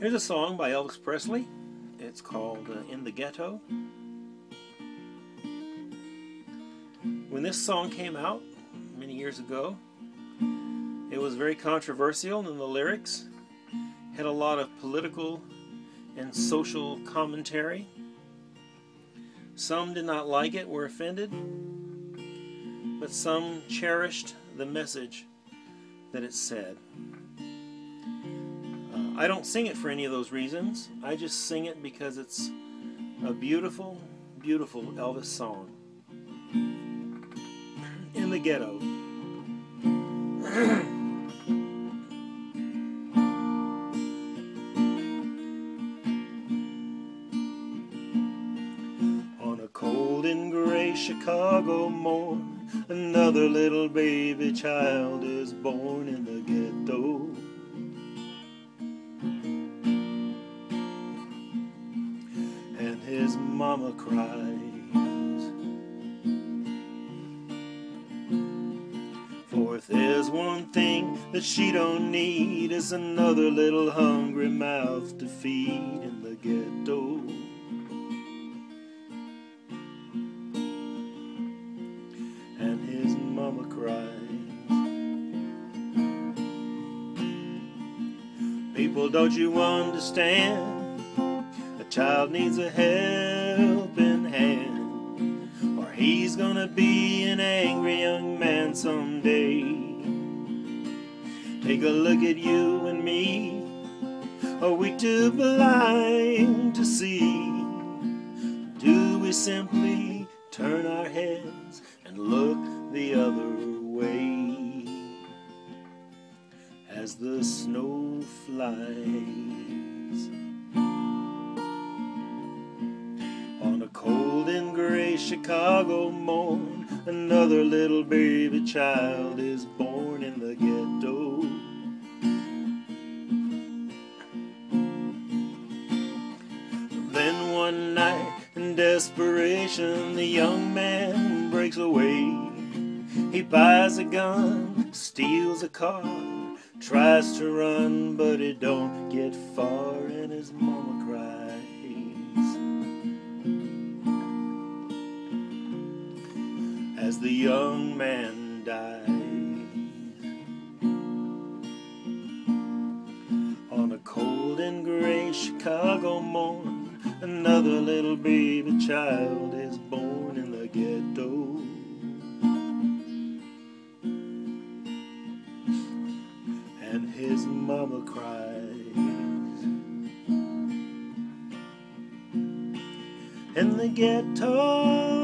Here's a song by Elvis Presley. It's called uh, In the Ghetto. When this song came out many years ago, it was very controversial in the lyrics. Had a lot of political and social commentary. Some did not like it, were offended, but some cherished the message that it said. I don't sing it for any of those reasons. I just sing it because it's a beautiful, beautiful Elvis song. In the ghetto. On a cold and gray Chicago morn, another little baby child is born in the ghetto. His mama cries. For if there's one thing that she don't need, is another little hungry mouth to feed in the ghetto. and his mama cries. People, don't you understand? Child needs a helping hand, or he's gonna be an angry young man someday. Take a look at you and me. Are we too blind to see? Do we simply turn our heads and look the other way as the snow flies Chicago morn? Another little baby child is born in the ghetto. Then one night, in desperation, the young man breaks away. He buys a gun, steals a car, tries to run, but he don't get far, and his mama cries. As the young man dies. On a cold and gray Chicago morn, another little baby child is born in the ghetto. And his mama cries. In the ghetto.